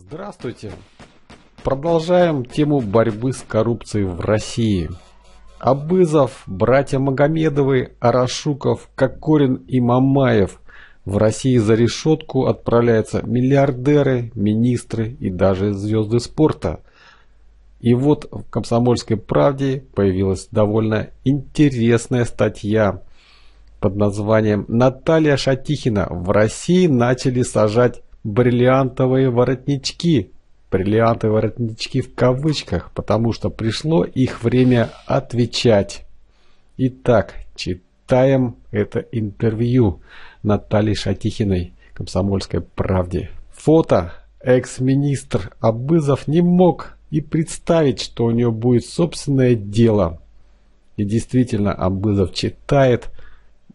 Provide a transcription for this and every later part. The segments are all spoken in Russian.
Здравствуйте! Продолжаем тему борьбы с коррупцией в России. Абызов, братья Магомедовы, Арашуков, Кокорин и Мамаев. В России за решетку отправляются миллиардеры, министры и даже звезды спорта. И вот в «Комсомольской правде» появилась довольно интересная статья под названием «Наталья Шатихина. В России начали сажать бриллиантовые воротнички. Бриллиантовые воротнички в кавычках, потому что пришло их время отвечать. Итак, читаем это интервью Натальи Шатихиной «Комсомольской правде». Фото. Экс-министр Абызов не мог и представить, что у него будет собственное дело. И действительно, Абызов читает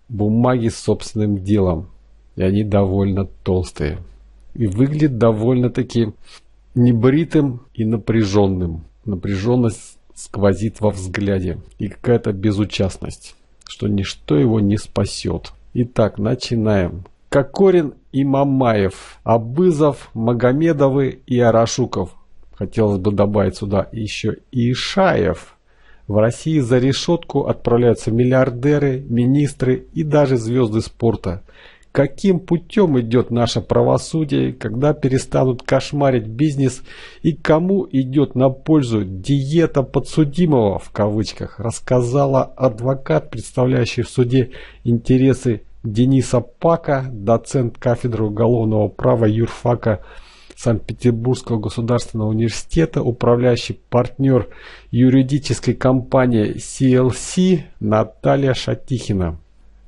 бумаги с собственным делом. И они довольно толстые и выглядит довольно-таки небритым и напряженным. Напряженность сквозит во взгляде и какая-то безучастность, что ничто его не спасет. Итак, начинаем. Кокорин и Мамаев, Абызов, Магомедовы и Арашуков. Хотелось бы добавить сюда еще и Ишаев. В России за решетку отправляются миллиардеры, министры и даже звезды спорта – каким путем идет наше правосудие, когда перестанут кошмарить бизнес и кому идет на пользу диета подсудимого в кавычках, рассказала адвокат, представляющий в суде интересы Дениса Пака, доцент кафедры уголовного права юрфака Санкт-Петербургского государственного университета, управляющий партнер юридической компании CLC Наталья Шатихина.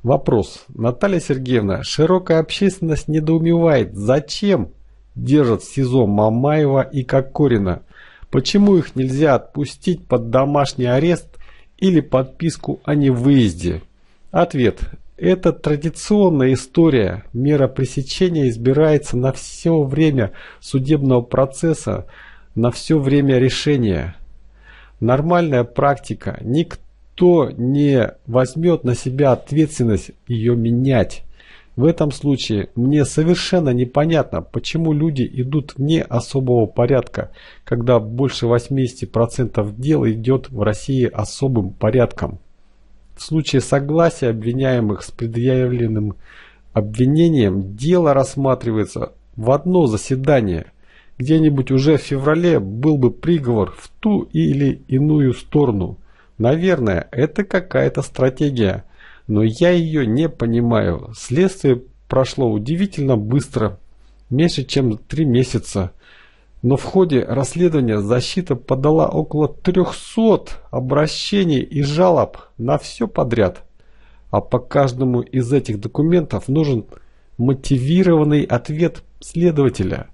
Вопрос. Наталья Сергеевна, широкая общественность недоумевает, зачем держат в СИЗО Мамаева и Кокорина? Почему их нельзя отпустить под домашний арест или подписку о невыезде? Ответ. Это традиционная история. Мера пресечения избирается на все время судебного процесса, на все время решения. Нормальная практика. Никто никто не возьмет на себя ответственность ее менять. В этом случае мне совершенно непонятно, почему люди идут вне особого порядка, когда больше 80% дел идет в России особым порядком. В случае согласия обвиняемых с предъявленным обвинением дело рассматривается в одно заседание. Где-нибудь уже в феврале был бы приговор в ту или иную сторону – Наверное, это какая-то стратегия, но я ее не понимаю. Следствие прошло удивительно быстро, меньше чем три месяца. Но в ходе расследования защита подала около 300 обращений и жалоб на все подряд. А по каждому из этих документов нужен мотивированный ответ следователя.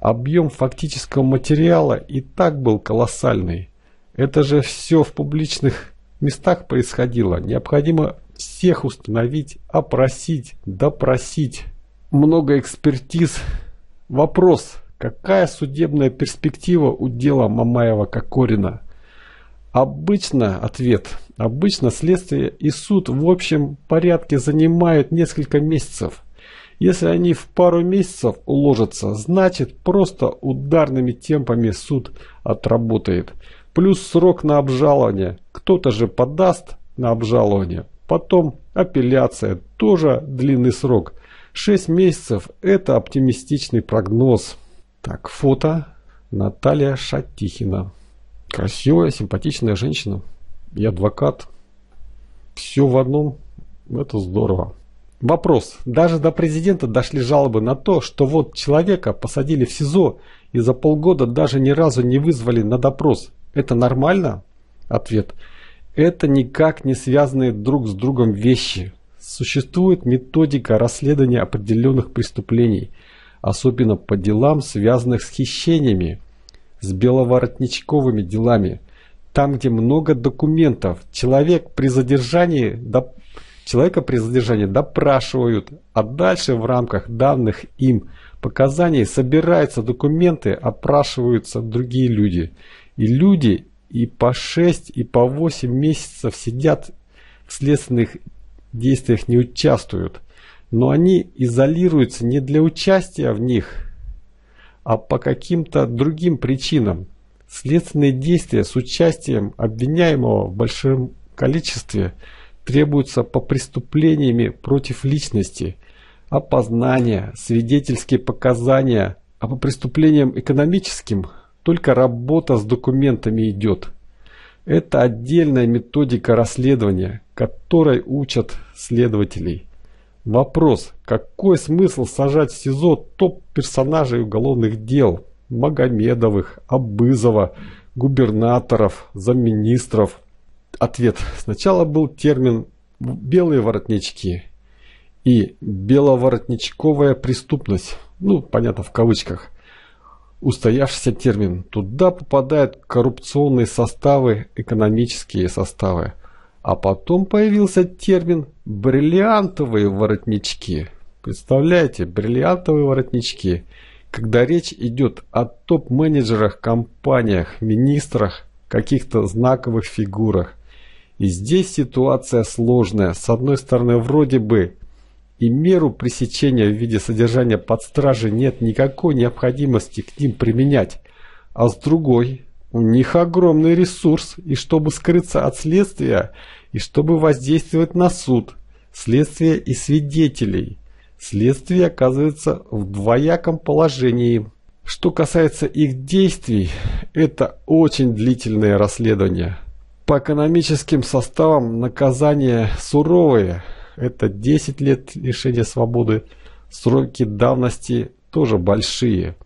Объем фактического материала и так был колоссальный. Это же все в публичных местах происходило. Необходимо всех установить, опросить, допросить. Много экспертиз. Вопрос, какая судебная перспектива у дела Мамаева-Кокорина? Обычно ответ. Обычно следствие и суд в общем порядке занимают несколько месяцев. Если они в пару месяцев уложатся, значит просто ударными темпами суд отработает. Плюс срок на обжалование. Кто-то же подаст на обжалование. Потом апелляция. Тоже длинный срок. 6 месяцев – это оптимистичный прогноз. Так, фото. Наталья Шатихина. Красивая, симпатичная женщина. И адвокат. Все в одном. Это здорово. Вопрос. Даже до президента дошли жалобы на то, что вот человека посадили в СИЗО и за полгода даже ни разу не вызвали на допрос. Это нормально? Ответ. Это никак не связанные друг с другом вещи. Существует методика расследования определенных преступлений, особенно по делам, связанных с хищениями, с беловоротничковыми делами. Там, где много документов, человек при задержании, доп... человека при задержании допрашивают, а дальше в рамках данных им показаний собираются документы, опрашиваются другие люди – и люди и по 6, и по 8 месяцев сидят в следственных действиях не участвуют. Но они изолируются не для участия в них, а по каким-то другим причинам. Следственные действия с участием обвиняемого в большом количестве требуются по преступлениями против личности, опознания, свидетельские показания, а по преступлениям экономическим только работа с документами идет. Это отдельная методика расследования, которой учат следователей. Вопрос, какой смысл сажать в СИЗО топ-персонажей уголовных дел? Магомедовых, Абызова, губернаторов, замминистров? Ответ. Сначала был термин «белые воротнички» и «беловоротничковая преступность». Ну, понятно, в кавычках. Устоявшийся термин. Туда попадают коррупционные составы, экономические составы. А потом появился термин «бриллиантовые воротнички». Представляете, бриллиантовые воротнички, когда речь идет о топ-менеджерах, компаниях, министрах, каких-то знаковых фигурах. И здесь ситуация сложная. С одной стороны, вроде бы и меру пресечения в виде содержания под стражей нет никакой необходимости к ним применять. А с другой, у них огромный ресурс, и чтобы скрыться от следствия, и чтобы воздействовать на суд, следствие и свидетелей. Следствие оказывается в двояком положении. Что касается их действий, это очень длительное расследование. По экономическим составам наказания суровые. Это 10 лет лишения свободы. Сроки давности тоже большие.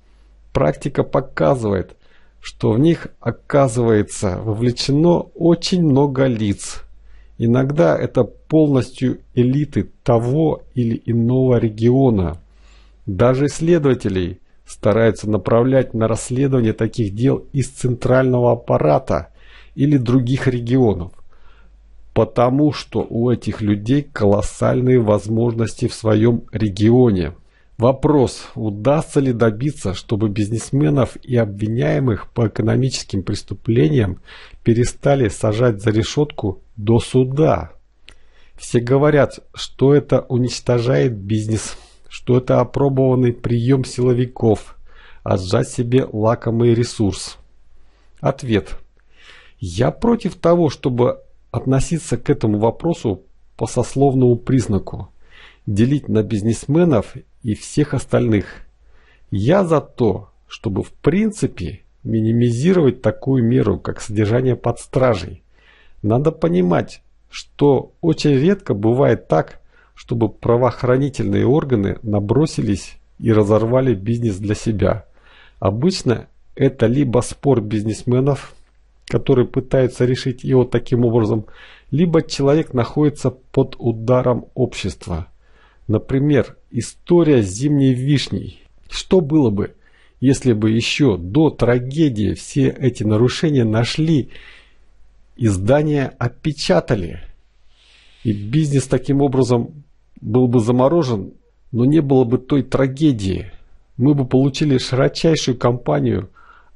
Практика показывает, что в них оказывается вовлечено очень много лиц. Иногда это полностью элиты того или иного региона. Даже исследователей стараются направлять на расследование таких дел из центрального аппарата или других регионов. Потому что у этих людей колоссальные возможности в своем регионе. Вопрос, удастся ли добиться, чтобы бизнесменов и обвиняемых по экономическим преступлениям перестали сажать за решетку до суда. Все говорят, что это уничтожает бизнес, что это опробованный прием силовиков, а себе лакомый ресурс. Ответ. Я против того, чтобы относиться к этому вопросу по сословному признаку, делить на бизнесменов и всех остальных. Я за то, чтобы в принципе минимизировать такую меру, как содержание под стражей. Надо понимать, что очень редко бывает так, чтобы правоохранительные органы набросились и разорвали бизнес для себя. Обычно это либо спор бизнесменов, которые пытаются решить его таким образом, либо человек находится под ударом общества. Например, история с зимней вишней. Что было бы, если бы еще до трагедии все эти нарушения нашли и здание опечатали? И бизнес таким образом был бы заморожен, но не было бы той трагедии. Мы бы получили широчайшую кампанию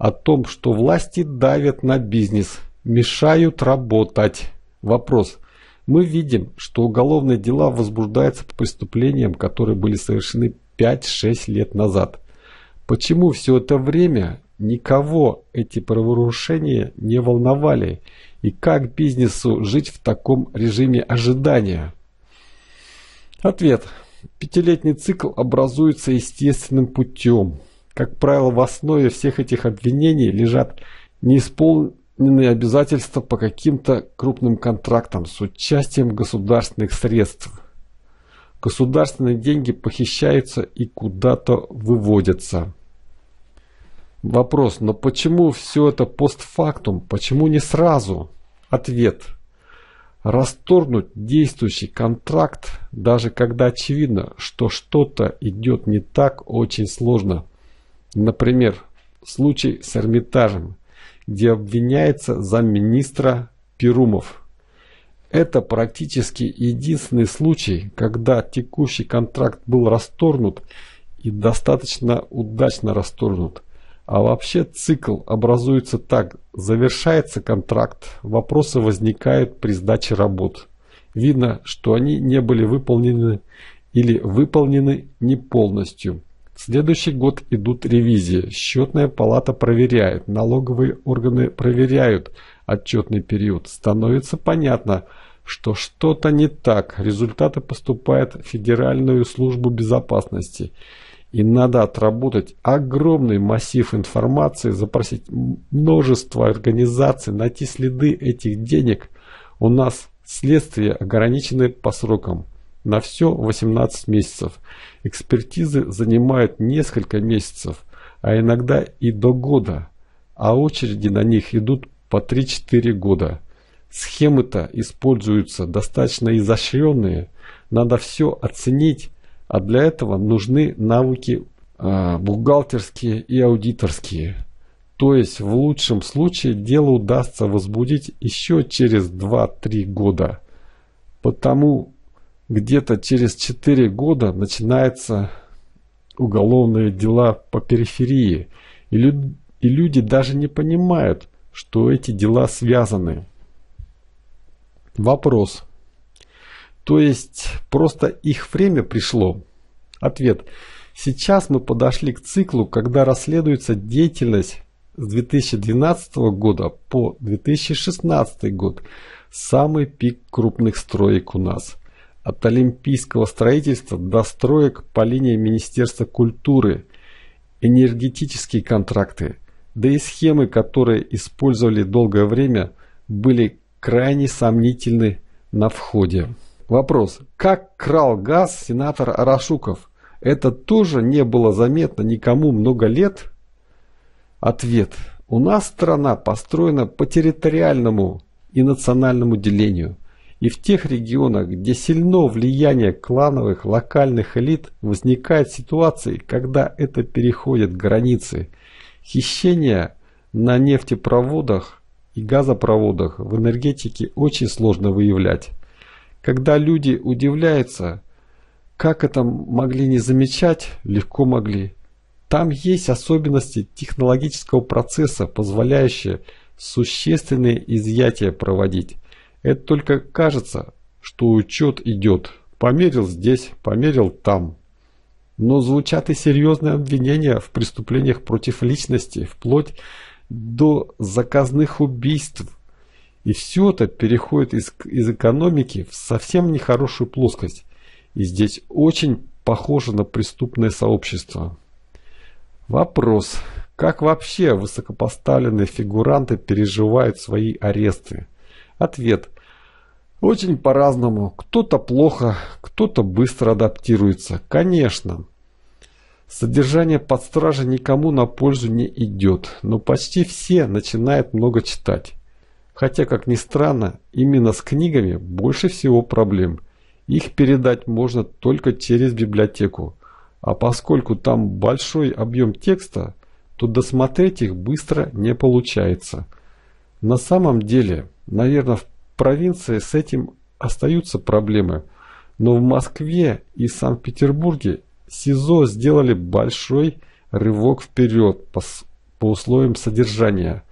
о том, что власти давят на бизнес, мешают работать. Вопрос – мы видим, что уголовные дела возбуждаются по преступлениям, которые были совершены 5-6 лет назад. Почему все это время никого эти правонарушения не волновали? И как бизнесу жить в таком режиме ожидания? Ответ. Пятилетний цикл образуется естественным путем. Как правило, в основе всех этих обвинений лежат неисполненные обязательства по каким-то крупным контрактам с участием государственных средств. Государственные деньги похищаются и куда-то выводятся. Вопрос, но почему все это постфактум? Почему не сразу? Ответ. Расторгнуть действующий контракт, даже когда очевидно, что что-то идет не так, очень сложно. Например, случай с Эрмитажем где обвиняется замминистра Перумов. Это практически единственный случай, когда текущий контракт был расторгнут и достаточно удачно расторгнут. А вообще цикл образуется так. Завершается контракт, вопросы возникают при сдаче работ. Видно, что они не были выполнены или выполнены не полностью. Следующий год идут ревизии. Счетная палата проверяет, налоговые органы проверяют отчетный период. Становится понятно, что что-то не так. Результаты поступают в Федеральную службу безопасности. И надо отработать огромный массив информации, запросить множество организаций, найти следы этих денег. У нас следствие ограничены по срокам. На все 18 месяцев. Экспертизы занимают несколько месяцев, а иногда и до года, а очереди на них идут по 3-4 года. Схемы-то используются достаточно изощренные, надо все оценить, а для этого нужны навыки э, бухгалтерские и аудиторские. То есть в лучшем случае дело удастся возбудить еще через 2-3 года. Потому где-то через 4 года начинаются уголовные дела по периферии. И, лю и люди даже не понимают, что эти дела связаны. Вопрос. То есть просто их время пришло? Ответ. Сейчас мы подошли к циклу, когда расследуется деятельность с 2012 года по 2016 год. Самый пик крупных строек у нас – от олимпийского строительства до строек по линии Министерства культуры, энергетические контракты, да и схемы, которые использовали долгое время, были крайне сомнительны на входе. Вопрос. Как крал газ сенатор Арашуков? Это тоже не было заметно никому много лет? Ответ. У нас страна построена по территориальному и национальному делению. И в тех регионах, где сильно влияние клановых локальных элит, возникают ситуации, когда это переходит границы. Хищения на нефтепроводах и газопроводах в энергетике очень сложно выявлять. Когда люди удивляются, как это могли не замечать, легко могли. Там есть особенности технологического процесса, позволяющие существенные изъятия проводить. Это только кажется, что учет идет. Померил здесь, померил там. Но звучат и серьезные обвинения в преступлениях против личности, вплоть до заказных убийств. И все это переходит из, из экономики в совсем нехорошую плоскость. И здесь очень похоже на преступное сообщество. Вопрос. Как вообще высокопоставленные фигуранты переживают свои аресты? Ответ. Очень по-разному. Кто-то плохо, кто-то быстро адаптируется. Конечно. Содержание под стражей никому на пользу не идет, но почти все начинают много читать. Хотя, как ни странно, именно с книгами больше всего проблем. Их передать можно только через библиотеку. А поскольку там большой объем текста, то досмотреть их быстро не получается. На самом деле, Наверное, в провинции с этим остаются проблемы. Но в Москве и Санкт-Петербурге СИЗО сделали большой рывок вперед по, по условиям содержания.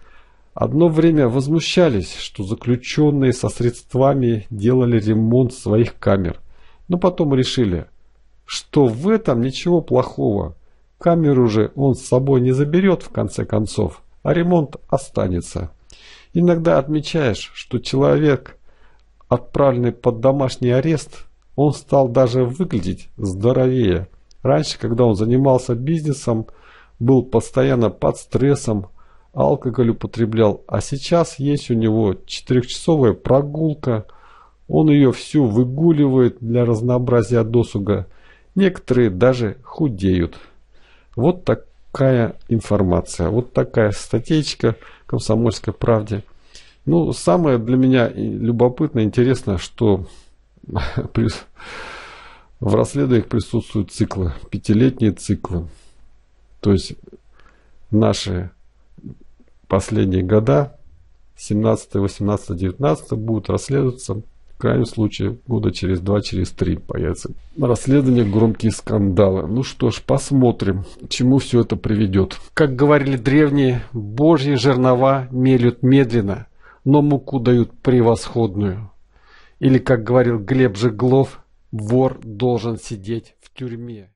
Одно время возмущались, что заключенные со средствами делали ремонт своих камер. Но потом решили, что в этом ничего плохого. Камеру же он с собой не заберет в конце концов, а ремонт останется. Иногда отмечаешь, что человек, отправленный под домашний арест, он стал даже выглядеть здоровее. Раньше, когда он занимался бизнесом, был постоянно под стрессом, алкоголь употреблял, а сейчас есть у него четырехчасовая прогулка, он ее всю выгуливает для разнообразия досуга. Некоторые даже худеют. Вот такая информация, вот такая статейка «Комсомольской правде». Ну, самое для меня любопытное, интересно, что в расследованиях присутствуют циклы, пятилетние циклы. То есть наши последние года, 17, 18, 19, будут расследоваться крайнем случае года через два, через три появятся расследования, громкие скандалы. Ну что ж, посмотрим, чему все это приведет. Как говорили древние, божьи жернова мелют медленно, но муку дают превосходную. Или, как говорил Глеб Жеглов, вор должен сидеть в тюрьме.